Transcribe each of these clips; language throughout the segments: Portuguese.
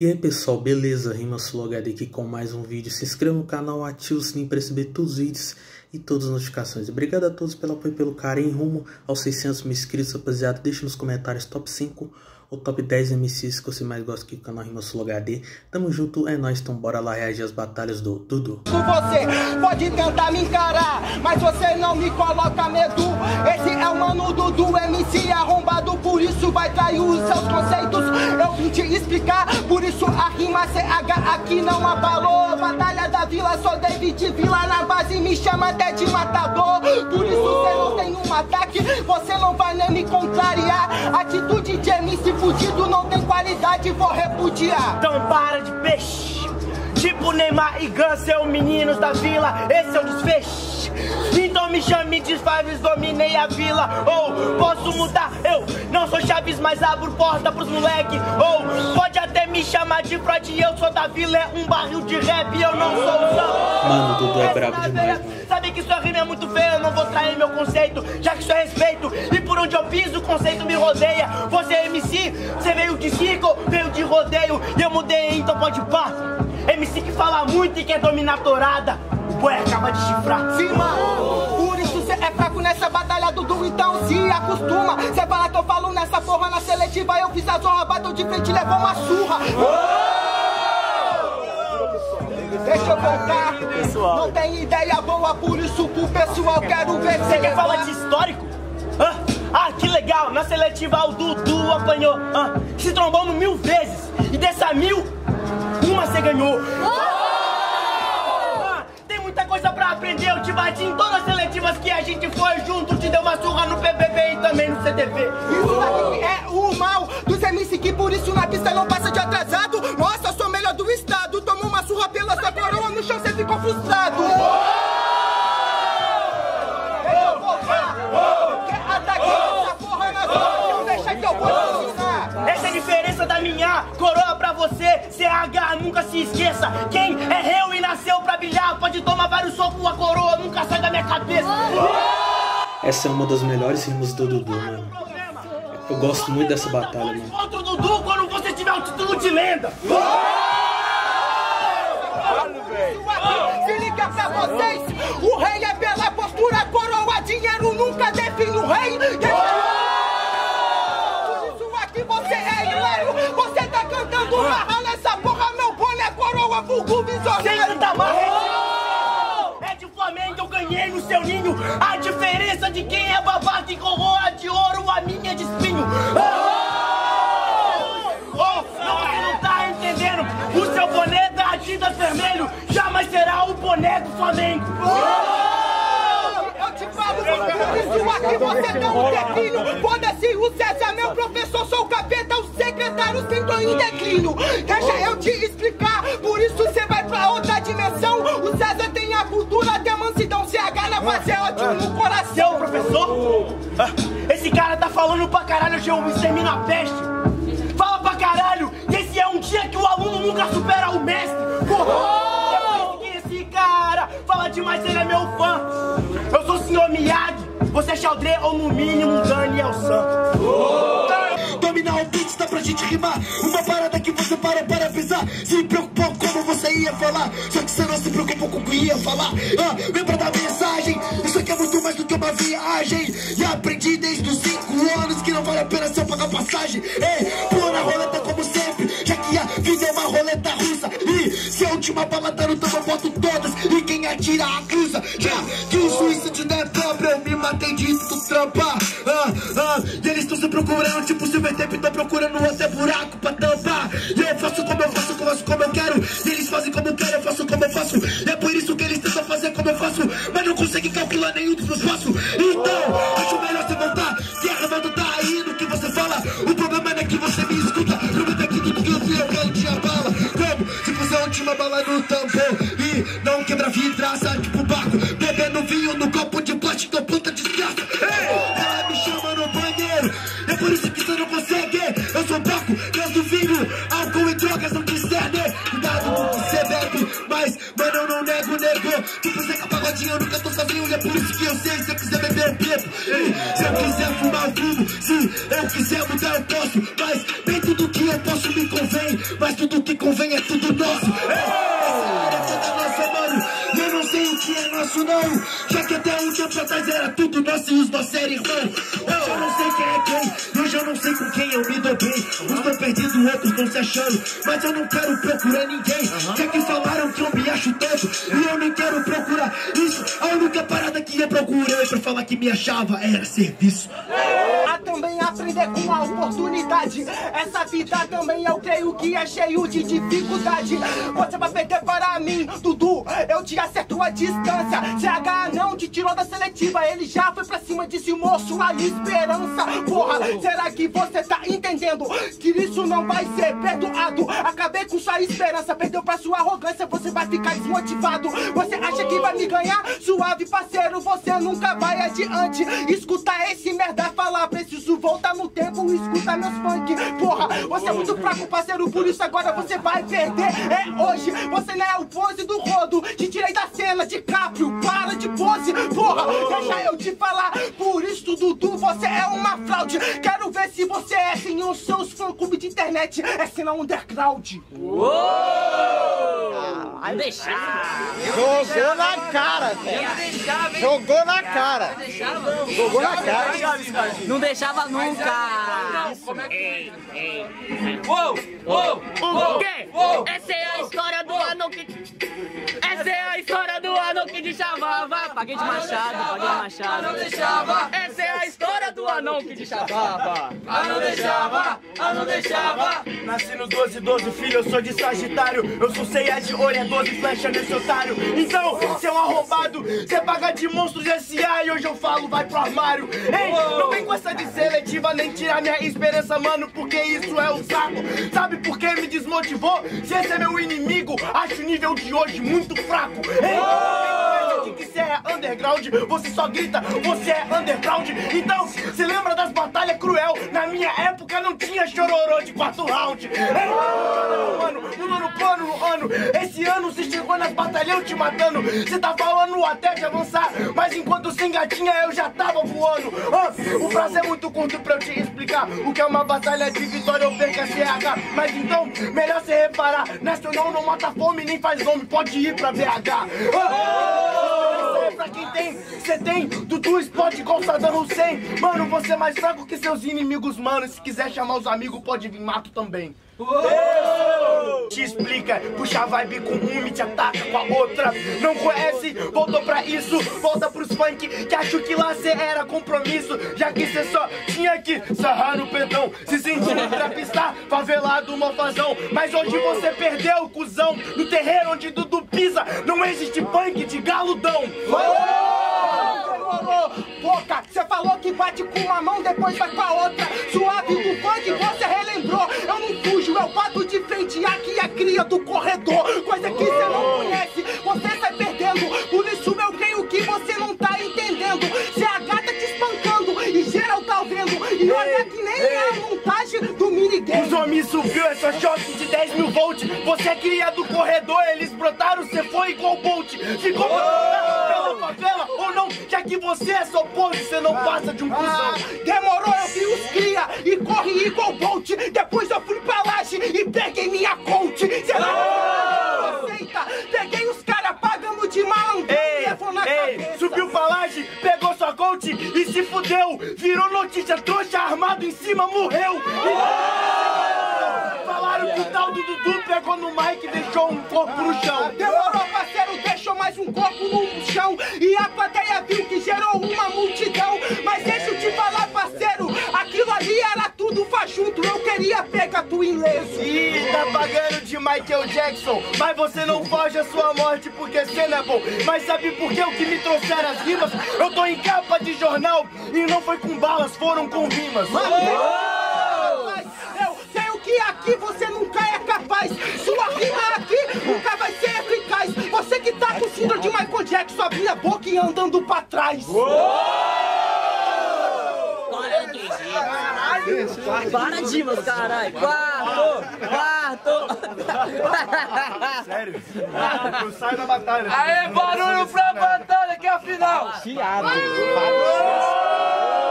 E aí pessoal, beleza? Rima Sulogado aqui com mais um vídeo. Se inscreva no canal, ative o sininho para receber todos os vídeos e todas as notificações. Obrigado a todos pelo apoio e pelo carinho. Rumo aos 600 mil inscritos, rapaziada. Deixe nos comentários top 5 ou top 10 MCs que você mais gosta aqui do canal Rima Sul HD. Tamo junto, é nóis, então bora lá reagir às batalhas do Dudu. Você pode tentar me encarar, mas você não me coloca medo. Esse é o mano Dudu, MC arrombado, por isso vai trair os seus conceitos. Eu vim te explicar, por isso a rima CH aqui não abalou. Batalha da Vila, sou David Vila na base, me chama até de matador. Por isso você não tem um ataque, você não vai nem me contrariar. Atitude de MC fudido não tem qualidade, vou repudiar. Então para de peixe. Tipo Neymar e Gans, são meninos da vila, esse é o desfecho. Então me chame de Fives, dominei a vila. Ou posso mudar, eu não sou Chaves, mas abro porta pros moleque. Ou pode até me chamar de Freud, eu sou da vila, é um barril de rap, eu não sou o Sam. Mano, Dudu é brabo demais, mano. Sabe que sua rima é muito feia, eu não vou trair meu conceito, já que isso é respeito. E por onde eu piso, o conceito me rodeia. Você é MC, você veio de circo, veio de rodeio, e eu mudei, então pode pá. MC que fala muito e quer dominar a torada. O boi acaba de chifrar. Sim, mano. Por isso cê é fraco nessa batalha, Dudu, então se acostuma. Cê fala que eu falo nessa porra na seletiva, eu fiz a zorra, bateu de frente e levou uma surra. Deixa eu voltar. Não tem ideia boa, por isso que o pessoal quero ver Você quer falar de histórico? Hã? Ah, que legal! Na seletiva o Dudu apanhou. Hã? Se trombamos mil vezes. E dessa mil, você ganhou. Ah, tem muita coisa pra aprender. Eu te bati em todas as seletivas que a gente foi junto. Te deu uma surra no PBB e também no CTV. Isso daqui é o mal dos MC que por isso na pista não passa de atrasado. Nossa, sou melhor do estado. Tomou uma surra pela sua coroa no chão, cê ficou frustrado. Deixa? Não deixa é a diferença da minha coroa você. CH, nunca se esqueça. Quem é réu e nasceu pra brilhar pode tomar vários socos, a coroa nunca sai da minha cabeça. Essa é uma das melhores rimas do Dudu, mano. Eu gosto muito dessa batalha, mano. Contra o Dudu quando você tiver o título de lenda. Se liga pra vocês, o rei é pela postura, coroa, dinheiro nunca define o rei. Vulgo, visionário. tanta marra. É de Flamengo, eu ganhei no seu ninho. A diferença de quem é babaca e coroa de ouro, a minha é de espinho. Oh, não, você não tá entendendo. O seu boné da Adidas vermelho jamais será o boné do Flamengo. Eu te falo, por isso aqui você não tem filho. Foda-se, o César, meu professor, sou o capeta, os secretários tentam em declínio. Deixa eu te explicar, por isso você vai pra outra dimensão. O César tem a cultura, tem a mansidão, CH na base é ótimo no coração. professor? Ah, Esse cara tá falando pra caralho, eu extermino a peste. Fala pra caralho, e esse é um dia que o aluno nunca supera o mestre. Porra! É por isso que esse cara fala demais, ele é meu fã. Eu sou o senhor Miyagi, você é Xaldré ou no mínimo Daniel San. Dominar o beat dá pra gente rimar. Uma parada que você parou para avisar. Se preocupou como você ia falar. Só que você não se preocupou com o que ia falar. Ah, Lembra da mensagem? Isso aqui é muito mais do que uma viagem. E aprendi desde os 5 anos Que não vale a pena se eu pagar passagem. Ei, pula na roleta como sempre. Já que a vida é uma roleta russa. E se a última bala tá no tambo eu boto todas. E quem atira acusa Já que o juízo de não é próprio Eu me matei de tu trampa. Ah, ah, E eles estão se procurando Tipo Silver Tape, tô procurando até buraco pra tampar. E eu faço como eu faço, como eu faço como eu quero. E eles fazem como eu quero, eu faço como eu faço. E é por isso que eles tentam fazer como eu faço. Mas não conseguem calcular nenhum dos meus passos. Então, acho melhor você voltar. Se a não tá aí no que você fala O problema não é que você me escuta. Prometo aqui tudo que eu fui, eu quero te abala. Como? Se fosse a última bala no No copo de plástico, puta desgraça Ei, ela me chama no banheiro. É por isso que você não consegue. Eu sou Deus do vinho. Álcool e drogas não discernem. Cuidado com você bebe. Mas, mano, eu não nego, nego. Tipo, Zeca Pagodinho, eu nunca tô sozinho. E é por isso que eu sei, se eu quiser beber, eu bebo. E se eu quiser fumar, eu fumo. Se eu quiser mudar, eu posso. Mas, nem tudo que eu posso me convém, mas tudo que convém é tudo nosso. Essa Que até um tempo atrás era tudo nosso e os nossos eram irmão. Hoje eu não sei quem é quem, hoje eu não sei com quem eu me dou bem. Uns estão perdidos, outros estão se achando. Mas eu não quero procurar ninguém. Já que falaram que eu me acho todo, e eu nem quero procurar isso. A única parada que eu procurei pra falar que me achava era serviço. A também com a oportunidade. Essa vida também eu creio que é cheio de dificuldade. Você vai perder para mim, Dudu. Eu te acerto a distância. CH não te tirou da seletiva. Ele já foi pra cima, disse moço, a esperança. Porra, será que você tá entendendo que isso não vai ser perdoado? Acabei com sua esperança, perdeu pra sua arrogância. Você vai ficar desmotivado. Você acha que vai me ganhar? Suave, parceiro, você nunca vai adiante. Escuta esse merda você é muito fraco, parceiro, por isso agora você vai perder. É hoje, você não é o pose do rodo. Te tirei da cena, de caprio, para de pose. Porra, deixa eu te falar. Por isso, Dudu, você é uma fraude. Quero ver se você é sem os seus fã-clube de internet. É cena underground. Vai deixar. Jogou na cara, velho. Jogou na cara. Jogou na cara. Não deixava nunca. Uou, uou, uou. O quê? Essa é a história do anão que... anão. Paguei de machado, paguei de machado. deixava, Essa é a história do anão que te chamava. ah não deixava, ah não deixava. Nasci no 12, 12, filho, eu sou de Sagitário. Eu sou ceia de olho, é 12 flecha nesse otário. Então, seu arrombado, você paga de monstros SA e hoje eu falo, vai pro armário. Ei, não vem com essa de seletiva, nem tirar minha esperança, mano, porque isso é um saco. Sabe por que me desmotivou? Se esse é meu inimigo, acho o nível de hoje muito fraco. Ei, que você é underground, você só grita, você é underground. Então, você lembra das batalhas cruel? Na minha época não tinha chororô de quarto round. Ei, no ano, no ano plano, no ano. Esse ano você chegou nas batalhas eu te matando. Você tá falando até de avançar, mas enquanto sem gatinha eu já tava voando. Ah, o prazo é muito curto pra eu te explicar o que é uma batalha de vitória ou perca CH. Mas então, melhor você reparar: Nacional não mata fome nem faz nome, pode ir pra BH. Ah, isso é pra quem tem, você tem, Dudu Spot igual Saddam Hussein. Mano, você é mais fraco que seus inimigos, mano. E se quiser chamar os amigos, pode vir mato também. Te explica, puxa a vibe com uma e te ataca com a outra. Não conhece, voltou pra isso. Volta pros funk que acho que lá cê era compromisso. Já que cê só tinha que sarrar no pedão. Se sentindo trapista, favelado, mofazão. Mas hoje você perdeu, cuzão. No terreiro onde Dudu pisa, não existe funk de galudão. Demorou, boca, você falou que bate com uma mão, depois vai com a outra. Suave do funk, você relembrou. Eu não fujo, eu bato de frente. Aqui é cria do corredor, coisa que você não conhece. Você sai perdendo, por isso eu creio que você não tá entendendo. Se a gata te espancando e geral tá vendo. E olha que nem é a montagem do Os minigame. homens subiu essa choque de 10 mil volts. Você é cria do corredor, eles brotaram, você foi igual Bolt. Ficou favela Já que você é só pose, você não passa de um cuzão. demorou, eu vi os cria e corre igual Bolt. Depois eu fui pra laje e peguei minha coach. Cê não aceita? Peguei os caras pagando de malandro. Ei, levou na ei, cabeça. subiu pra laje, pegou sua coach e se fudeu. Virou notícia, trouxa armado em cima, morreu. Falaram que o tal do Dudu pegou no mic e deixou um corpo no chão. Demorou, um corpo no chão. E a plateia viu que gerou uma multidão. Mas deixa eu te falar, parceiro, aquilo ali era tudo fajunto. Eu queria pegar tu ileso. Ih, tá pagando de Michael Jackson Mas você não foge a sua morte porque cê não é bom Mas sabe por que o que me trouxeram as rimas? Eu tô em capa de jornal E não foi com balas, foram com rimas Eu tenho que aqui você nunca é capaz. Síndrome de Michael Jackson, abrindo a boca e andando pra trás. Para de Para divas, caralho. Quarto, quarto. Sério? Eu saio da batalha Aê, barulho pra batalha que é a final! Chiado.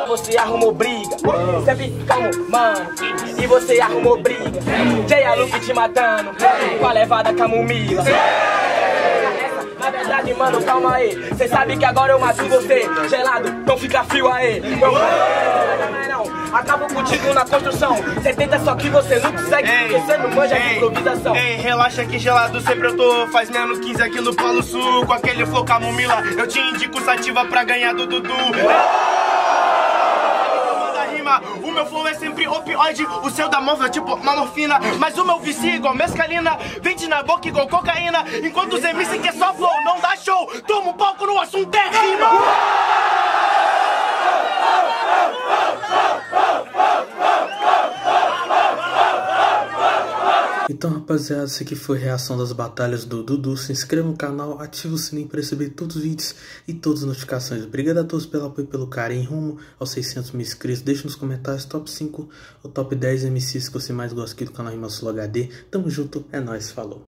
você arrumou briga. Sempre como, mano, e você arrumou briga. Jay a Luke te matando, com a levada camomila. Verdade, mano, calma aí. Cê sabe que agora eu mato você. Gelado, não fica frio aí. Não, não. Acabo contigo na construção. Cê tenta, só que você não consegue. Ei, porque cê não manja de ei, improvisação. Ei, relaxa que gelado sempre eu tô. Faz menos 15 aqui no Polo Sul. Com aquele flow camomila, eu te indico sativa pra ganhar do Dudu. Manda rima, O meu flow é sempre opioide, o seu da móvel é tipo uma morfina. Mas o meu vicia é igual mescalina, vende na boca igual cocaína. Enquanto os MC que é só flow, não dá show. Toma um palco no assunto é rima. Então, rapaziada, essa aqui foi a reação das batalhas do Dudu. Se inscreva no canal, ative o sininho para receber todos os vídeos e todas as notificações. Obrigado a todos pelo apoio e pelo carinho. Rumo aos 600 mil inscritos. Deixe nos comentários top 5 ou top 10 MCs que você mais gosta aqui do canal Rimasul HD. Tamo junto, é nóis, falou.